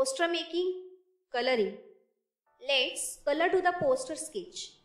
Poster making, coloring. Let's color to the poster sketch.